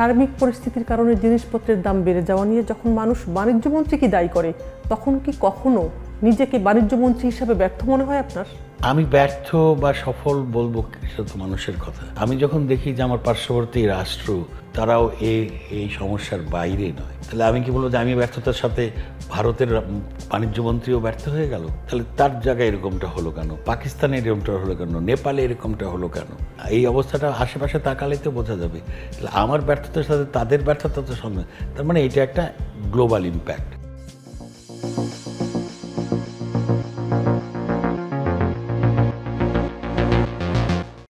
সার্বিক পরিস্থিতির কারণে জিনিসপত্রের দাম বেড়ে যাওয়া নিয়ে যখন মানুষ বাণিজ্যমন্ত্রীকে দায়ী করে, তখন কি কখনো নিজেকে বাণিজ্যমন্ত্রী হিসাবে ব্যর্থ মনে হয় আপনার? আমি ব্যর্থ বা সফল বলব তো মানুষের কথা। আমি যখন দেখি যে আমার পার্শ্ববর্তী রাষ্ট্র, তারাও এই এই সমস্যার বাইরে নয়। তাহলে আমি কি বলব যে আমি ব্যর্থতার সাথে ভারতের বাণিজ্য মন্ত্রীও ব্যর্থ হয়ে গেল? তাহলে তার জায়গায় এরকমটা হলো কেন? পাকিস্তানে এরকমটা হলো কেন? নেপালে এরকমটা হলো কেন? এই অবস্থাটা আশেপাশে তাকালে তো বোঝা যাবে। তাহলে আমার ব্যর্থতার সাথে তাদের ব্যর্থতা তো সঙ্গে তার মানে এটা একটা গ্লোবাল ইম্প্যাক্ট